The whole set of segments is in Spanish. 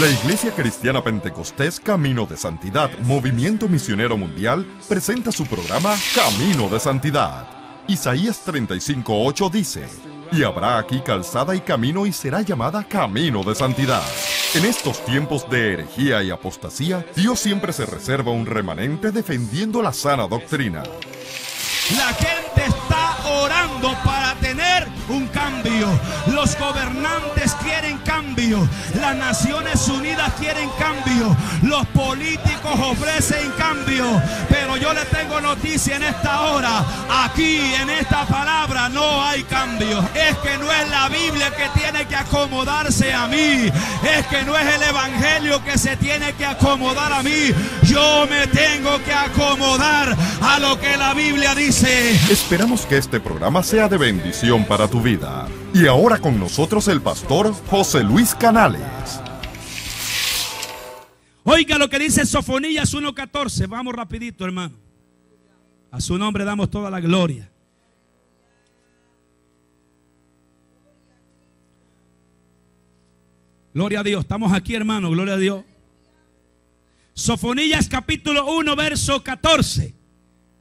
La Iglesia Cristiana Pentecostés Camino de Santidad, Movimiento Misionero Mundial, presenta su programa Camino de Santidad. Isaías 35:8 dice, y habrá aquí calzada y camino y será llamada Camino de Santidad. En estos tiempos de herejía y apostasía, Dios siempre se reserva un remanente defendiendo la sana doctrina. La gente está orando para tener un cambio. Los gobernantes cambio. Las Naciones Unidas quieren cambio. Los políticos ofrecen cambio. Pero yo le tengo noticia en esta hora. Aquí en esta palabra no hay cambio. Es que no es la Biblia que tiene que acomodarse a mí. Es que no es el Evangelio que se tiene que acomodar a mí. Yo me tengo que acomodar a lo que la Biblia dice. Esperamos que este programa sea de bendición para tu vida. Y ahora con nosotros el pastor José Luis Canales. Oiga lo que dice Sofonías 1.14. Vamos rapidito, hermano. A su nombre damos toda la gloria. Gloria a Dios. Estamos aquí, hermano. Gloria a Dios. Sofonías capítulo 1, verso 14.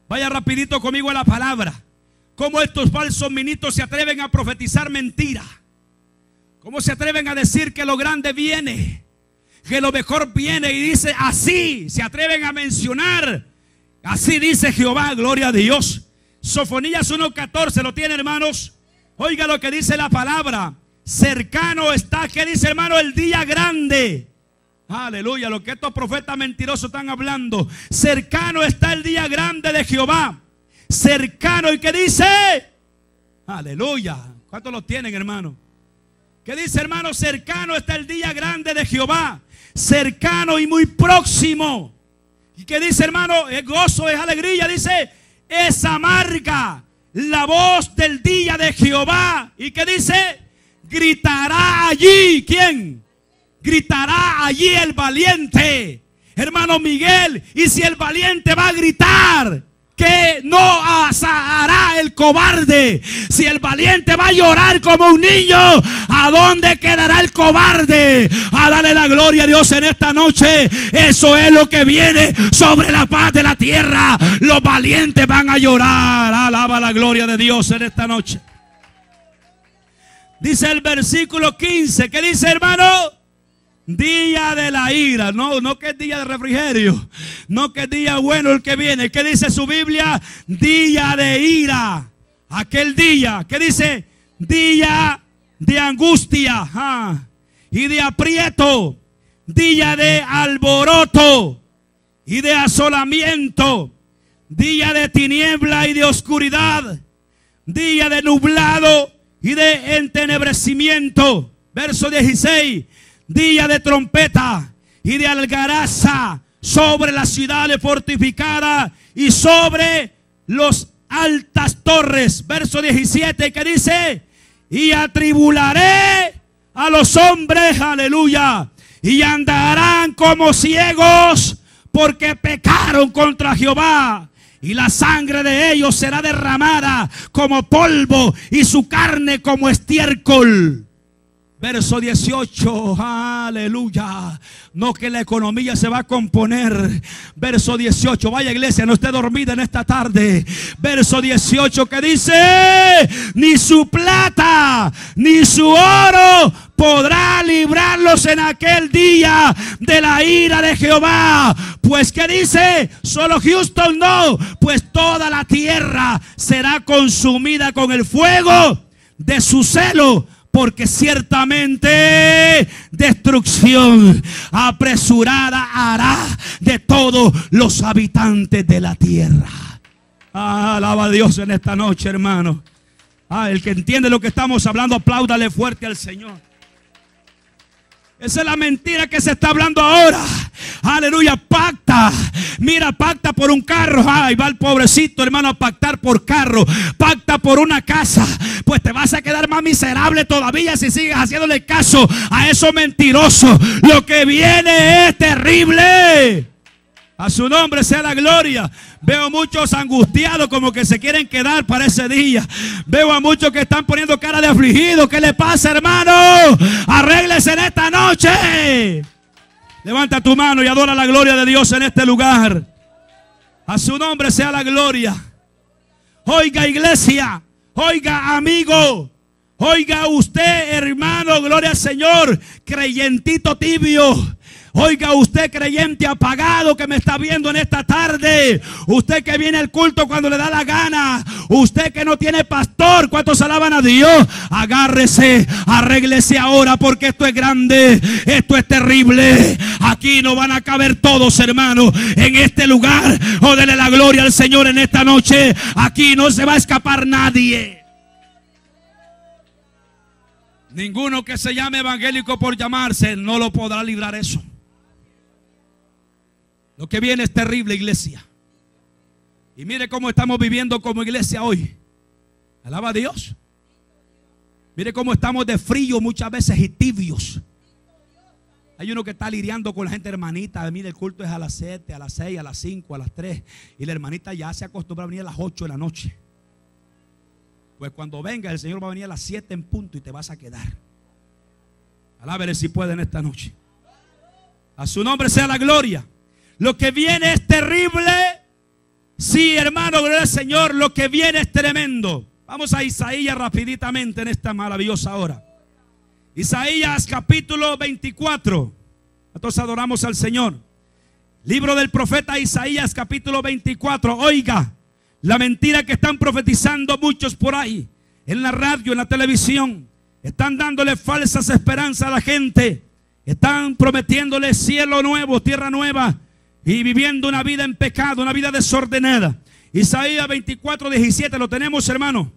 Vaya rapidito conmigo a la palabra. Cómo estos falsos ministros se atreven a profetizar mentira. Cómo se atreven a decir que lo grande viene. Que lo mejor viene y dice así. Se atreven a mencionar. Así dice Jehová, gloria a Dios. Sofonías 1.14, ¿lo tiene hermanos? Oiga lo que dice la palabra. Cercano está, ¿qué dice hermano? El día grande. Aleluya, lo que estos profetas mentirosos están hablando. Cercano está el día grande de Jehová. Cercano, ¿y qué dice? Aleluya. ¿Cuántos lo tienen, hermano? ¿Qué dice, hermano? Cercano está el día grande de Jehová. Cercano y muy próximo. ¿Y qué dice, hermano? Es gozo, es alegría. Dice, es amarga la voz del día de Jehová. ¿Y qué dice? Gritará allí. ¿Quién? gritará allí el valiente. Hermano Miguel, y si el valiente va a gritar, que no hará el cobarde. Si el valiente va a llorar como un niño, ¿a dónde quedará el cobarde? A darle la gloria a Dios en esta noche. Eso es lo que viene sobre la paz de la tierra. Los valientes van a llorar. Alaba la gloria de Dios en esta noche. Dice el versículo 15. ¿Qué dice hermano? Día de la ira, no, no que es día de refrigerio, no que es día bueno el que viene. ¿Qué dice su Biblia? Día de ira. Aquel día, ¿qué dice? Día de angustia y de aprieto, día de alboroto y de asolamiento, día de tiniebla y de oscuridad, día de nublado y de entenebrecimiento. Verso 16 día de trompeta y de algaraza sobre las ciudades fortificadas y sobre los altas torres. Verso 17 que dice, y atribularé a los hombres, aleluya, y andarán como ciegos porque pecaron contra Jehová. Y la sangre de ellos será derramada como polvo y su carne como estiércol. Verso 18, aleluya. No que la economía se va a componer. Verso 18, vaya iglesia, no esté dormida en esta tarde. Verso 18 que dice, ni su plata, ni su oro podrá librarlos en aquel día de la ira de Jehová. Pues que dice, solo Houston no, pues toda la tierra será consumida con el fuego de su celo porque ciertamente destrucción apresurada hará de todos los habitantes de la tierra. alaba a Dios en esta noche, hermano. Ah, el que entiende lo que estamos hablando, apláudale fuerte al Señor. Esa es la mentira que se está hablando ahora. Aleluya, pacta. Mira, pacta por un carro. Ay, va el pobrecito hermano a pactar por carro. Pacta por una casa. Pues te vas a quedar más miserable todavía si sigues haciéndole caso a esos mentirosos. Lo que viene es terrible. A su nombre sea la gloria. Veo muchos angustiados como que se quieren quedar para ese día. Veo a muchos que están poniendo cara de afligido. ¿Qué le pasa, hermano? Arréglese en esta noche. Levanta tu mano y adora la gloria de Dios en este lugar. A su nombre sea la gloria. Oiga iglesia, oiga amigo, oiga usted hermano, gloria al Señor, creyentito tibio. Oiga usted creyente apagado que me está viendo en esta tarde. Usted que viene al culto cuando le da la gana. Usted que no tiene pastor. ¿Cuántos alaban a Dios? Agárrese, arréglese ahora porque esto es grande. Esto es terrible. Aquí no van a caber todos, hermanos, en este lugar. O oh, dele la gloria al Señor en esta noche. Aquí no se va a escapar nadie. Ninguno que se llame evangélico por llamarse no lo podrá librar eso. Lo que viene es terrible, iglesia. Y mire cómo estamos viviendo como iglesia hoy. Alaba a Dios. Mire cómo estamos de frío muchas veces y tibios. Hay uno que está lidiando con la gente hermanita. Mire, el culto es a las 7, a las 6, a las 5, a las 3. Y la hermanita ya se acostumbra a venir a las 8 de la noche. Pues cuando venga, el Señor va a venir a las 7 en punto y te vas a quedar. Alábele si puede en esta noche. A su nombre sea la gloria. Lo que viene es terrible. Sí, hermano, gloria al Señor, lo que viene es tremendo. Vamos a Isaías rapiditamente en esta maravillosa hora. Isaías capítulo 24. Entonces adoramos al Señor. Libro del profeta Isaías capítulo 24. Oiga, la mentira que están profetizando muchos por ahí, en la radio, en la televisión. Están dándole falsas esperanzas a la gente. Están prometiéndole cielo nuevo, tierra nueva y viviendo una vida en pecado, una vida desordenada. Isaías 24, 17, lo tenemos hermano.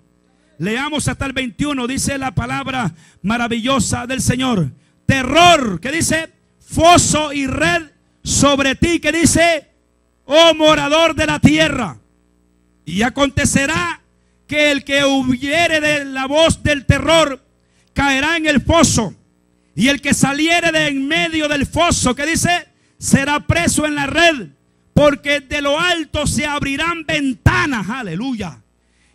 Leamos hasta el 21, dice la palabra maravillosa del Señor. Terror, que dice, foso y red sobre ti, que dice, oh morador de la tierra. Y acontecerá que el que huyere de la voz del terror caerá en el foso. Y el que saliere de en medio del foso, que dice, será preso en la red, porque de lo alto se abrirán ventanas, aleluya,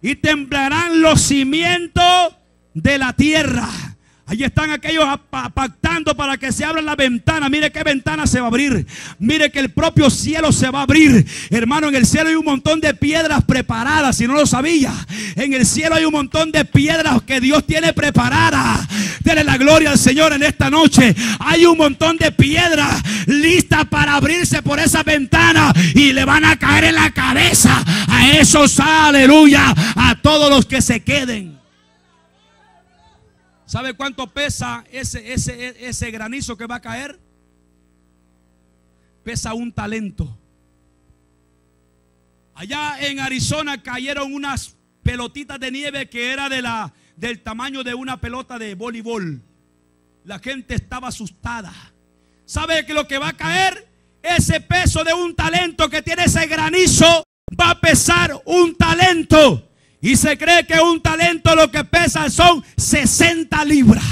y temblarán los cimientos de la tierra. Allí están aquellos pactando para que se abran la ventana. Mire qué ventana se va a abrir. Mire que el propio cielo se va a abrir. Hermano, en el cielo hay un montón de piedras preparadas. Si no lo sabía, en el cielo hay un montón de piedras que Dios tiene preparadas. Dele la gloria al Señor en esta noche. Hay un montón de piedras listas para abrirse por esa ventana y le van a caer en la cabeza a esos, aleluya, a todos los que se queden. ¿Sabe cuánto pesa ese, ese, ese granizo que va a caer? Pesa un talento. Allá en Arizona cayeron unas pelotitas de nieve que era de la, del tamaño de una pelota de voleibol. La gente estaba asustada. ¿Sabe que lo que va a caer? Ese peso de un talento que tiene ese granizo va a pesar un talento. Y se cree que un talento lo que pesa son 60 libras.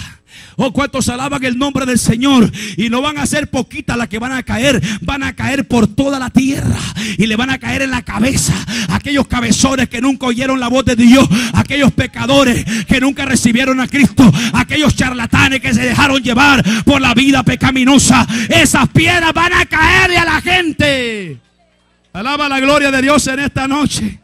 Oh, cuántos alaban el nombre del Señor. Y no van a ser poquitas las que van a caer. Van a caer por toda la tierra. Y le van a caer en la cabeza. Aquellos cabezones que nunca oyeron la voz de Dios. Aquellos pecadores que nunca recibieron a Cristo. Aquellos charlatanes que se dejaron llevar por la vida pecaminosa. Esas piedras van a caerle a la gente. Alaba la gloria de Dios en esta noche.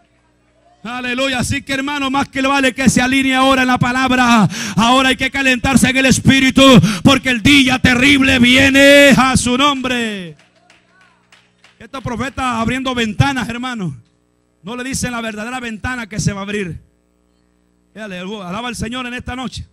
Aleluya. Así que hermano, más que le vale que se alinee ahora en la palabra. Ahora hay que calentarse en el espíritu. Porque el día terrible viene a su nombre. Estos profetas abriendo ventanas, hermano. No le dicen la verdadera ventana que se va a abrir. Alaba al Señor en esta noche.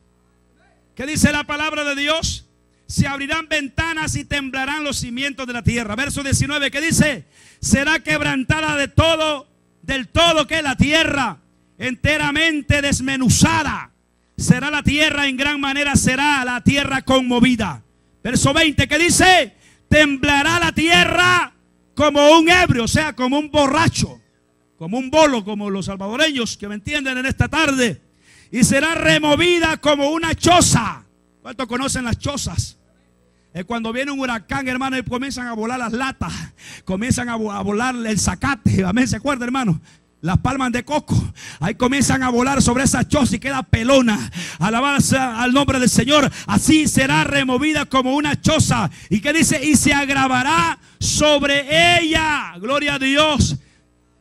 ¿Qué dice la palabra de Dios? Se abrirán ventanas y temblarán los cimientos de la tierra. Verso 19, ¿qué dice? Será quebrantada de todo del todo que la tierra enteramente desmenuzada. Será la tierra en gran manera, será la tierra conmovida. Verso 20 que dice, temblará la tierra como un ebrio, o sea, como un borracho, como un bolo, como los salvadoreños que me entienden en esta tarde. Y será removida como una choza. ¿Cuántos conocen las chozas? Es cuando viene un huracán, hermano, y comienzan a volar las latas, comienzan a, volar el zacate. Amén, ¿se acuerda, hermano? las palmas de coco. Ahí comienzan a volar sobre esa choza y queda pelona. Alabanza al nombre del Señor. Así será removida como una choza. ¿Y qué dice? Y se agravará sobre ella. Gloria a Dios.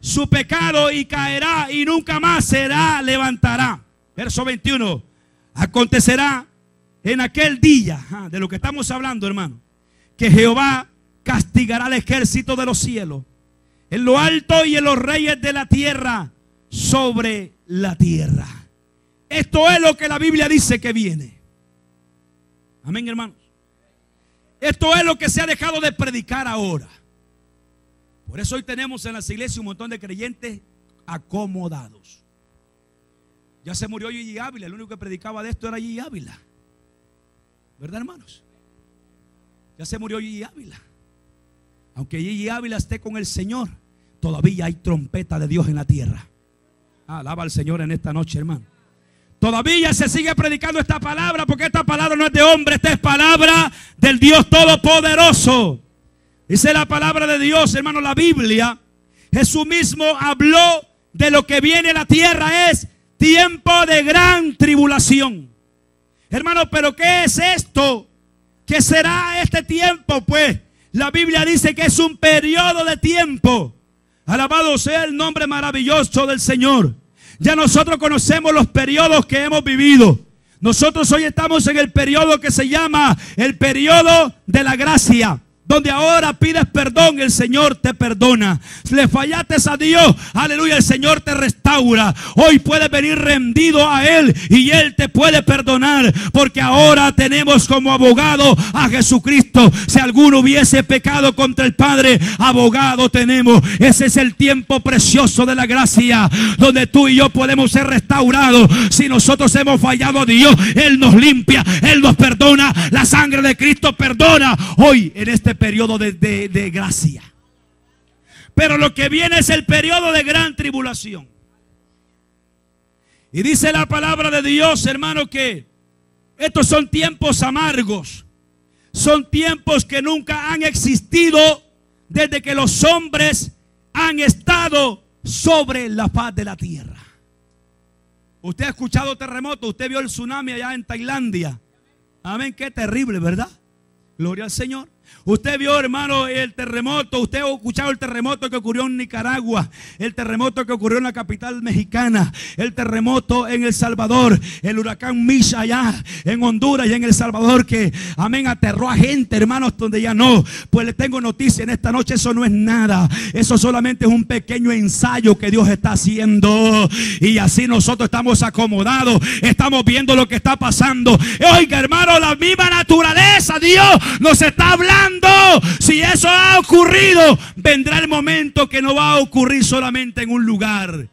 Su pecado y caerá y nunca más será levantará. Verso 21. Acontecerá en aquel día, de lo que estamos hablando, hermano, que Jehová castigará al ejército de los cielos en lo alto y en los reyes de la tierra sobre la tierra. Esto es lo que la Biblia dice que viene. Amén, hermanos. Esto es lo que se ha dejado de predicar ahora. Por eso hoy tenemos en las iglesias un montón de creyentes acomodados. Ya se murió Gigi Ávila, el único que predicaba de esto era Gigi Ávila. ¿Verdad, hermanos? Ya se murió Gigi Ávila. Aunque Gigi Ávila esté con el Señor, todavía hay trompeta de Dios en la tierra. Alaba al Señor en esta noche, hermano. Todavía se sigue predicando esta palabra porque esta palabra no es de hombre, esta es palabra del Dios Todopoderoso. Dice la palabra de Dios, hermano, la Biblia. Jesús mismo habló de lo que viene a la tierra es tiempo de gran tribulación. Hermano, pero ¿qué es esto? ¿Qué será este tiempo? Pues la Biblia dice que es un periodo de tiempo Alabado sea el nombre maravilloso del Señor. Ya nosotros conocemos los periodos que hemos vivido. Nosotros hoy estamos en el periodo que se llama el periodo de la gracia. Donde ahora pides perdón, el Señor te perdona. Si le fallaste a Dios, aleluya, el Señor te restaura. Hoy puedes venir rendido a Él y Él te puede perdonar. Porque ahora tenemos como abogado a Jesucristo. Si alguno hubiese pecado contra el Padre, abogado tenemos. Ese es el tiempo precioso de la gracia. Donde tú y yo podemos ser restaurados. Si nosotros hemos fallado a Dios, Él nos limpia, Él nos perdona. La sangre de Cristo perdona. Hoy en este periodo de, gracia. Pero lo que viene es el periodo de gran tribulación. Y dice la palabra de Dios, hermano, que estos son tiempos amargos. Son tiempos que nunca han existido desde que los hombres han estado sobre la faz de la tierra. Usted ha escuchado terremotos, usted vio el tsunami allá en Tailandia. Amén, qué terrible, ¿verdad? Gloria al Señor. Usted vio, hermano, el terremoto. Usted ha escuchado el terremoto que ocurrió en Nicaragua. El terremoto que ocurrió en la capital mexicana. El terremoto en El Salvador. El huracán Misha allá en Honduras y en El Salvador. Que, amén, aterró a gente, hermanos, donde ya no. Pues le tengo noticia en esta noche. Eso no es nada. Eso solamente es un pequeño ensayo que Dios está haciendo. Y así nosotros estamos acomodados. Estamos viendo lo que está pasando. Oiga, hermano, la misma naturaleza. Dios nos está hablando si eso ha ocurrido, vendrá el momento que no va a ocurrir solamente en un lugar.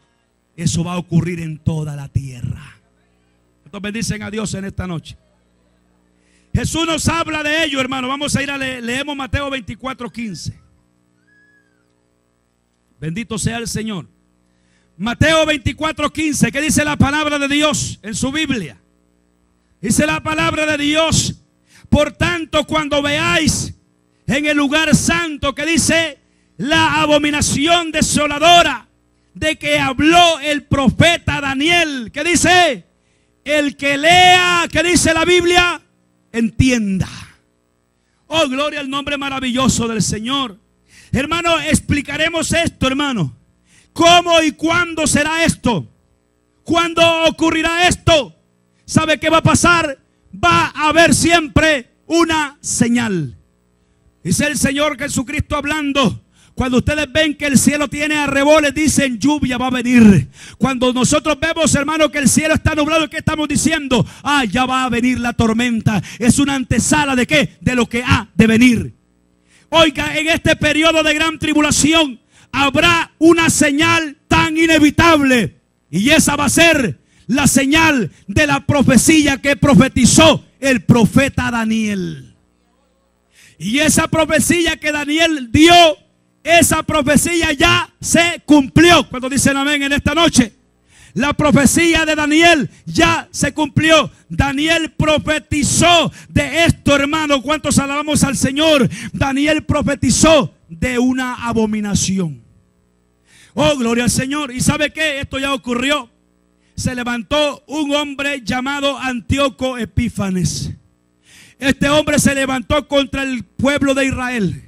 Eso va a ocurrir en toda la tierra. Entonces bendicen a Dios en esta noche. Jesús nos habla de ello, hermano. Vamos a ir a leer, leemos Mateo 24, 15. Bendito sea el Señor. Mateo 24, 15. ¿Qué dice la palabra de Dios en su Biblia? Dice la palabra de Dios. Por tanto, cuando veáis en el lugar santo que dice la abominación desoladora de que habló el profeta Daniel, que dice, el que lea, que dice la Biblia, entienda. Oh, gloria al nombre maravilloso del Señor. Hermano, explicaremos esto, hermano. ¿Cómo y cuándo será esto? ¿Cuándo ocurrirá esto? ¿Sabe qué va a pasar? Va a haber siempre una señal. Dice el Señor Jesucristo hablando. Cuando ustedes ven que el cielo tiene arreboles, dicen lluvia va a venir. Cuando nosotros vemos, hermano, que el cielo está nublado, ¿qué estamos diciendo? Ah, ya va a venir la tormenta. Es una antesala de qué? De lo que ha de venir. Oiga, en este periodo de gran tribulación habrá una señal tan inevitable. Y esa va a ser la señal de la profecía que profetizó el profeta Daniel. Y esa profecía que Daniel dio, esa profecía ya se cumplió. Cuando dicen amén en esta noche. La profecía de Daniel ya se cumplió. Daniel profetizó de esto, hermano. ¿Cuántos alabamos al Señor? Daniel profetizó de una abominación. Oh, gloria al Señor. ¿Y sabe qué? Esto ya ocurrió. Se levantó un hombre llamado Antíoco Epífanes. Este hombre se levantó contra el pueblo de Israel.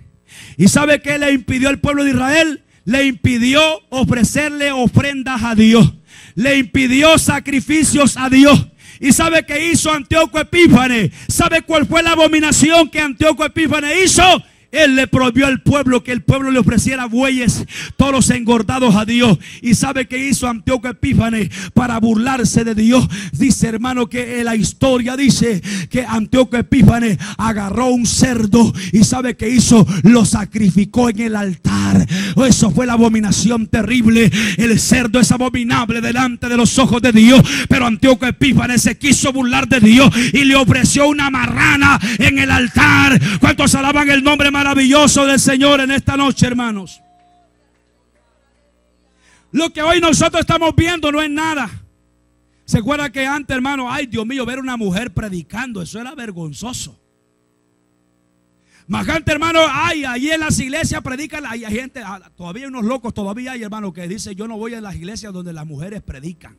¿Y sabe qué le impidió al pueblo de Israel? Le impidió ofrecerle ofrendas a Dios. Le impidió sacrificios a Dios. ¿Y sabe qué hizo Antíoco Epífanes? ¿Sabe cuál fue la abominación que Antíoco Epífanes hizo? Él le prohibió al pueblo que el pueblo le ofreciera bueyes, todos engordados a Dios. Y sabe que hizo Antíoco Epífanes para burlarse de Dios. Dice hermano que la historia dice que Antíoco Epífanes agarró un cerdo y sabe que hizo, lo sacrificó en el altar. Eso fue la abominación terrible. El cerdo es abominable delante de los ojos de Dios. Pero Antíoco Epífanes se quiso burlar de Dios y le ofreció una marrana en el altar. ¿Cuántos alaban el nombre maravilloso del Señor en esta noche, hermanos. Lo que hoy nosotros estamos viendo no es nada. ¿Se acuerda que antes, hermano, ay Dios mío, ver una mujer predicando, eso era vergonzoso? Más antes, hermano, ay, allí en las iglesias predican, hay gente, ah, todavía hay unos locos, todavía hay, hermano, que dice, yo no voy a las iglesias donde las mujeres predican.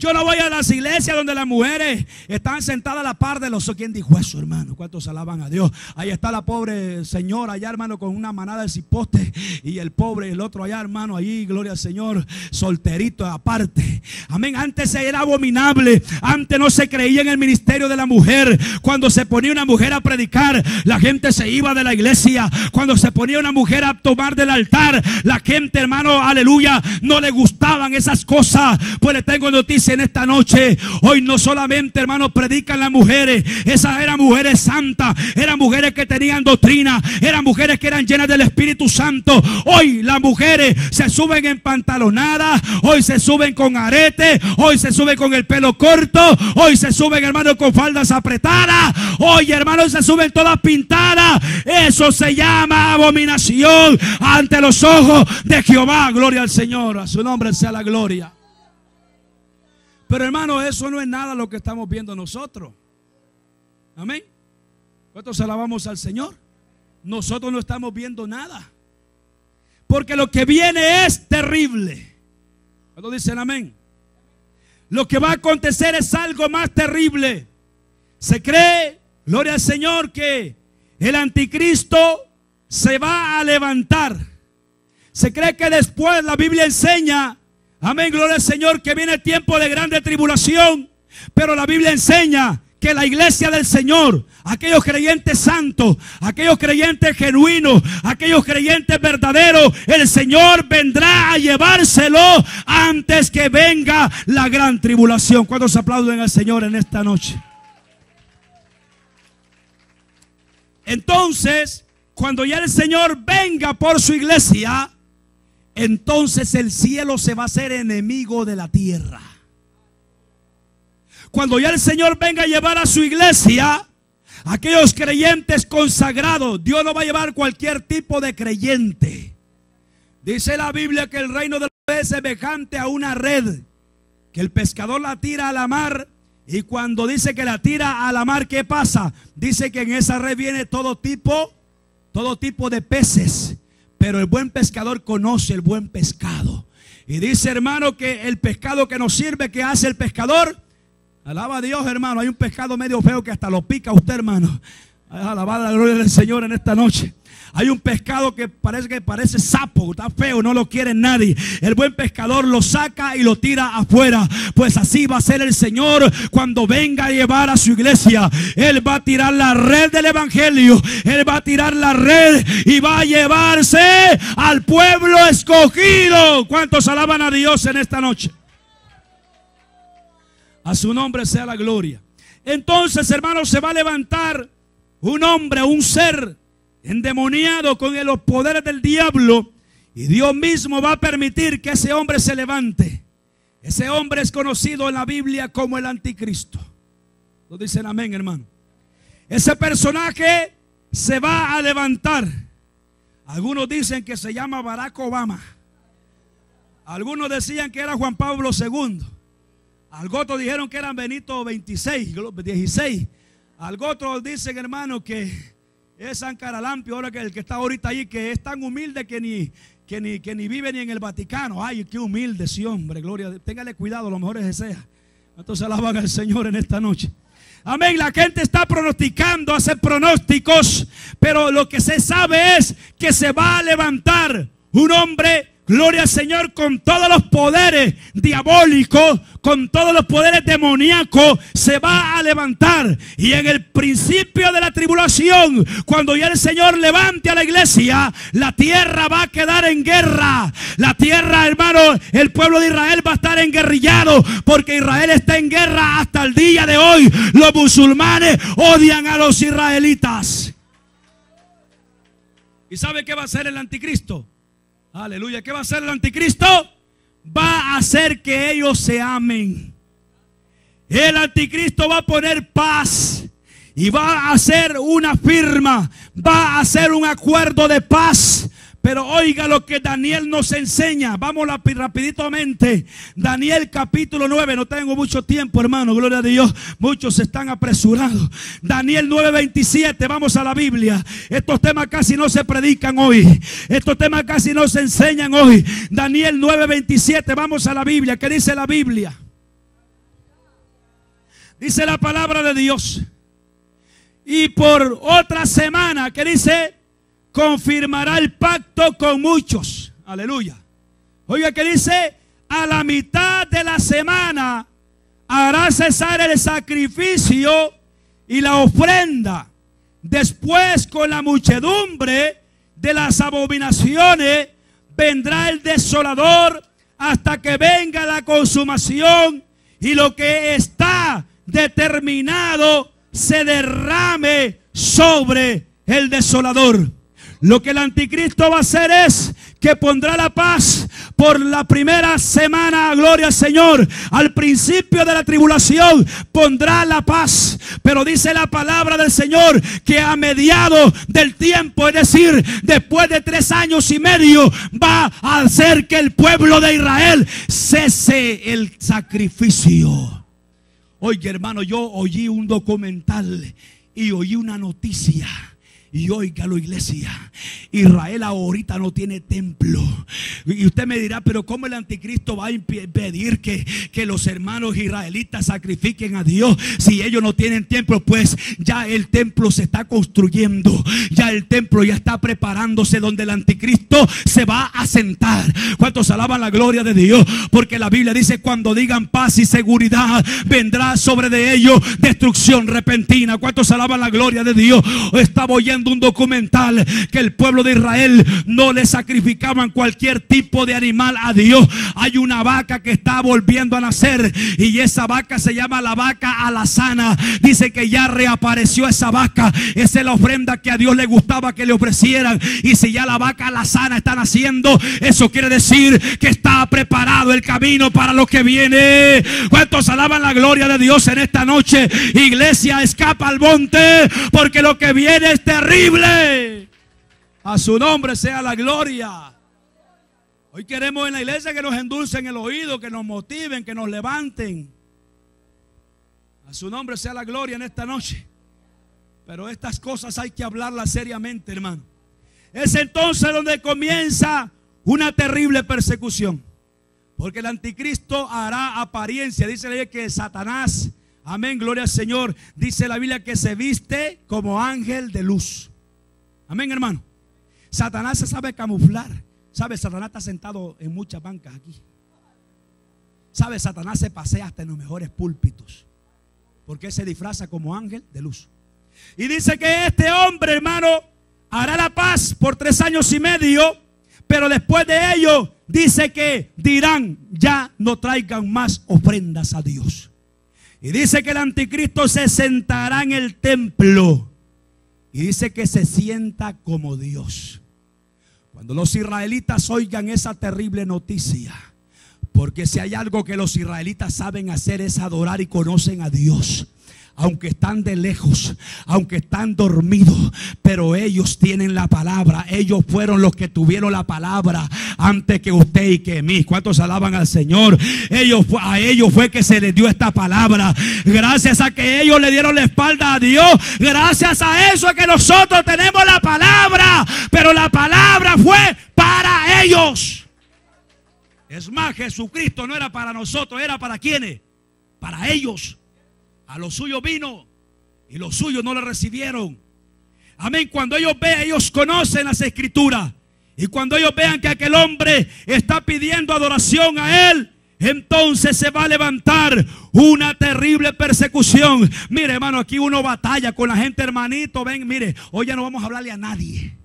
Yo no voy a las iglesias donde las mujeres están sentadas a la par de los. ¿Quién dijo eso, hermano? ¿Cuántos alaban a Dios? Ahí está la pobre señora allá, hermano, con una manada de cipote. Y el pobre, el otro allá, hermano, allí, gloria al Señor, solterito aparte. Amén. Antes era abominable. Antes no se creía en el ministerio de la mujer. Cuando se ponía una mujer a predicar, la gente se iba de la iglesia. Cuando se ponía una mujer a tomar del altar, la gente, hermano, aleluya, no le gustaban esas cosas. Pues le tengo noticias en esta noche. Hoy no solamente, hermanos, predican las mujeres. Esas eran mujeres santas. Eran mujeres que tenían doctrina. Eran mujeres que eran llenas del Espíritu Santo. Hoy las mujeres se suben en pantalonadas. Hoy se suben con arete. Hoy se suben con el pelo corto. Hoy se suben, hermanos, con faldas apretadas. Hoy, hermanos, se suben todas pintadas. Eso se llama abominación ante los ojos de Jehová. Gloria al Señor. A su nombre sea la gloria. Pero hermano, eso no es nada lo que estamos viendo nosotros. Amén. ¿Cuántos alabamos al Señor? Nosotros no estamos viendo nada. Porque lo que viene es terrible. ¿Cuántos dicen amén? Lo que va a acontecer es algo más terrible. Se cree, gloria al Señor, que el anticristo se va a levantar. Se cree que después la Biblia enseña Amén, gloria al Señor, que viene tiempo de grande tribulación. Pero la Biblia enseña que la iglesia del Señor, aquellos creyentes santos, aquellos creyentes genuinos, aquellos creyentes verdaderos, el Señor vendrá a llevárselo antes que venga la gran tribulación. ¿Cuántos aplauden al Señor en esta noche? Entonces, cuando ya el Señor venga por su iglesia, entonces el cielo se va a hacer enemigo de la tierra. Cuando ya el Señor venga a llevar a su iglesia, aquellos creyentes consagrados, Dios no va a llevar cualquier tipo de creyente. Dice la Biblia que el reino de Dios es semejante a una red, que el pescador la tira a la mar y cuando dice que la tira a la mar, ¿qué pasa? Dice que en esa red viene todo tipo, todo tipo de peces. Pero el buen pescador conoce el buen pescado. Y dice, hermano, que el pescado que nos sirve, que hace el pescador? Alaba a Dios, hermano. Hay un pescado medio feo que hasta lo pica usted, hermano. Alabada la gloria del Señor en esta noche. Hay un pescado que parece que parece sapo, está feo, no lo quiere nadie. El buen pescador lo saca y lo tira afuera. Pues así va a ser el Señor cuando venga a llevar a su iglesia. Él va a tirar la red del evangelio. Él va a tirar la red y va a llevarse al pueblo escogido. ¿Cuántos alaban a Dios en esta noche? A su nombre sea la gloria. Entonces, hermanos, se va a levantar un hombre, un ser endemoniado con los poderes del diablo. Y Dios mismo va a permitir que ese hombre se levante. Ese hombre es conocido en la Biblia como el anticristo. Lo dicen amén, hermano. Ese personaje se va a levantar. Algunos dicen que se llama Barack Obama. Algunos decían que era Juan Pablo II. Algunos dijeron que eran Benito 26, 16. Algunos dicen, hermano, que es San Caralampio, ahora que el que está ahorita ahí, que es tan humilde que ni, que ni, que ni vive ni en el Vaticano. Ay, qué humilde, sí, hombre, gloria. Téngale cuidado, lo mejor es ese. Entonces alaban al Señor en esta noche. Amén. La gente está pronosticando, hace pronósticos, pero lo que se sabe es que se va a levantar un hombre Gloria al Señor con todos los poderes diabólicos, con todos los poderes demoníacos, se va a levantar. Y en el principio de la tribulación, cuando ya el Señor levante a la iglesia, la tierra va a quedar en guerra. La tierra, hermano, el pueblo de Israel va a estar enguerrillado, porque Israel está en guerra hasta el día de hoy. Los musulmanes odian a los israelitas. ¿Y sabe qué va a hacer el anticristo? Aleluya. ¿Qué va a hacer el anticristo? Va a hacer que ellos se amen. El anticristo va a poner paz y va a hacer una firma, va a hacer un acuerdo de paz pero oiga lo que Daniel nos enseña. Vamos rapiditamente. Daniel capítulo 9. No tengo mucho tiempo, hermano. Gloria a Dios. Muchos están apresurados. Daniel 9:27. Vamos a la Biblia. Estos temas casi no se predican hoy. Estos temas casi no se enseñan hoy. Daniel 9:27. Vamos a la Biblia. ¿Qué dice la Biblia? Dice la palabra de Dios. Y por otra semana, ¿qué dice? Confirmará el pacto con muchos. Aleluya. Oiga que dice, a la mitad de la semana hará cesar el sacrificio y la ofrenda. Después con la muchedumbre de las abominaciones vendrá el desolador hasta que venga la consumación y lo que está determinado se derrame sobre el desolador. Lo que el anticristo va a hacer es que pondrá la paz por la primera semana, gloria al Señor. Al principio de la tribulación pondrá la paz. Pero dice la palabra del Señor que a mediado del tiempo, es decir, después de tres años y medio, va a hacer que el pueblo de Israel cese el sacrificio. Oye, hermano, yo oí un documental y oí una noticia y oígalo, iglesia. Israel ahorita no tiene templo. Y usted me dirá, pero ¿cómo el anticristo va a impedir que, que los hermanos israelitas sacrifiquen a Dios si ellos no tienen templo? Pues ya el templo se está construyendo. Ya el templo ya está preparándose donde el anticristo se va a sentar. ¿Cuántos alaban la gloria de Dios? Porque la Biblia dice, cuando digan paz y seguridad, vendrá sobre de ellos destrucción repentina. ¿Cuántos alaban la gloria de Dios? Estaba oyendo un documental que el pueblo de Israel no le sacrificaban cualquier tipo de animal a Dios. Hay una vaca que está volviendo a nacer y esa vaca se llama la vaca alazana. Dice que ya reapareció esa vaca. Esa es la ofrenda que a Dios le gustaba que le ofrecieran. Y si ya la vaca alazana está naciendo, eso quiere decir que está preparado el camino para lo que viene. ¿Cuántos alaban la gloria de Dios en esta noche? Iglesia, escapa al monte porque lo que viene es terrible a su nombre sea la gloria. Hoy queremos en la iglesia que nos endulcen el oído, que nos motiven, que nos levanten. A su nombre sea la gloria en esta noche. Pero estas cosas hay que hablarlas seriamente, hermano. Es entonces donde comienza una terrible persecución. Porque el anticristo hará apariencia. Dice la que Satanás Amén, gloria al Señor. Dice la Biblia que se viste como ángel de luz. Amén, hermano. Satanás se sabe camuflar. ¿Sabe? Satanás está sentado en muchas bancas aquí. ¿Sabe? Satanás se pasea hasta en los mejores púlpitos. Porque se disfraza como ángel de luz. Y dice que este hombre, hermano, hará la paz por tres años y medio. Pero después de ello, dice que dirán, ya no traigan más ofrendas a Dios. Y dice que el anticristo se sentará en el templo. Y dice que se sienta como Dios. Cuando los israelitas oigan esa terrible noticia, porque si hay algo que los israelitas saben hacer es adorar y conocen a Dios. Aunque están de lejos, aunque están dormidos, pero ellos tienen la palabra. Ellos fueron los que tuvieron la palabra antes que usted y que mí. ¿Cuántos alaban al Señor? Ellos, a ellos fue que se les dio esta palabra. Gracias a que ellos le dieron la espalda a Dios. Gracias a eso es que nosotros tenemos la palabra. Pero la palabra fue para ellos. Es más, Jesucristo no era para nosotros, era para quienes. Para ellos. A los suyos vino y los suyos no le recibieron. Amén. Cuando ellos vean, ellos conocen las escrituras. Y cuando ellos vean que aquel hombre está pidiendo adoración a él, entonces se va a levantar una terrible persecución. Mire, hermano, aquí uno batalla con la gente, hermanito. Ven, mire, hoy ya no vamos a hablarle a nadie.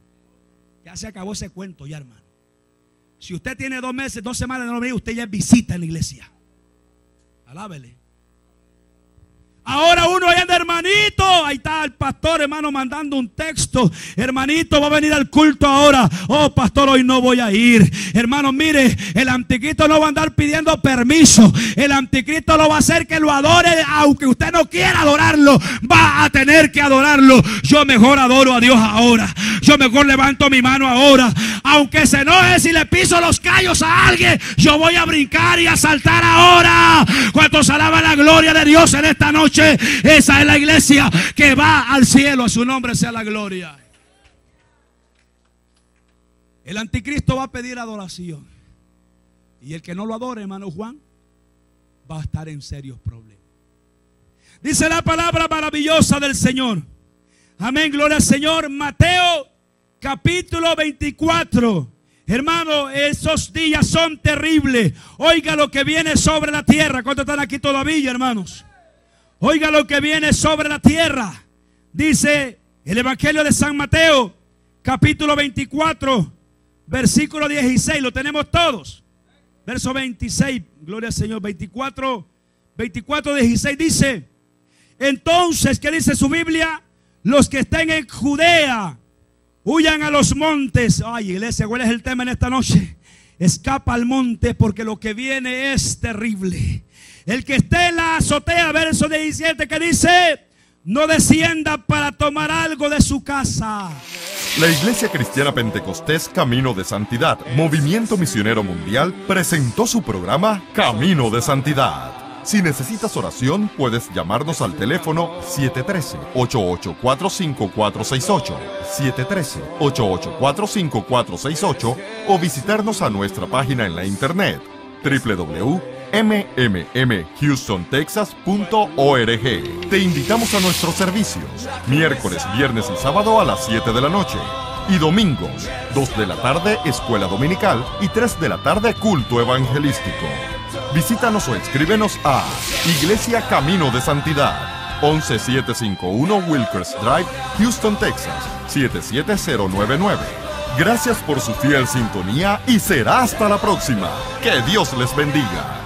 Ya se acabó ese cuento, ya, hermano. Si usted tiene dos meses, dos semanas de no venir, usted ya visita en la iglesia. Alábele. Ahora uno anda, hermanito. Ahí está el pastor, hermano, mandando un texto. Hermanito, va a venir al culto ahora. Oh, pastor, hoy no voy a ir. Hermano, mire, el anticristo no va a andar pidiendo permiso. El anticristo lo va a hacer que lo adore, aunque usted no quiera adorarlo. Va a tener que adorarlo. Yo mejor adoro a Dios ahora. Yo mejor levanto mi mano ahora. Aunque se enoje si le piso los callos a alguien, yo voy a brincar y a saltar ahora. ¿Cuántos alaban la gloria de Dios en esta noche? Esa es la iglesia que va al cielo. A su nombre sea la gloria. El anticristo va a pedir adoración. Y el que no lo adore, hermano Juan, va a estar en serios problemas. Dice la palabra maravillosa del Señor. Amén, gloria al Señor. Mateo capítulo 24. Hermano, esos días son terribles. Oiga lo que viene sobre la tierra. ¿Cuántos están aquí todavía, hermanos? Oiga lo que viene sobre la tierra. Dice el Evangelio de San Mateo, capítulo 24, versículo 16. Lo tenemos todos. Verso 26, gloria al Señor. 24, 24, 16 dice. Entonces, ¿qué dice su Biblia? Los que estén en Judea, huyan a los montes. Ay, iglesia, ¿cuál es el tema en esta noche? Escapa al monte porque lo que viene es terrible. El que esté en la azotea, verso 17, que dice, no descienda para tomar algo de su casa. La Iglesia Cristiana Pentecostés Camino de Santidad, Movimiento Misionero Mundial, presentó su programa Camino de Santidad. Si necesitas oración, puedes llamarnos al teléfono 713-884-5468, 713-884-5468 o visitarnos a nuestra página en la internet www.mmmhoustontexas.org. Te invitamos a nuestros servicios, miércoles, viernes y sábado a las 7 de la noche. Y domingos, 2 de la tarde, escuela dominical y 3 de la tarde, culto evangelístico. Visítanos o escríbenos a Iglesia Camino de Santidad, 11751 Wilkers Drive, Houston, Texas, 77099. Gracias por su fiel sintonía y será hasta la próxima. Que Dios les bendiga.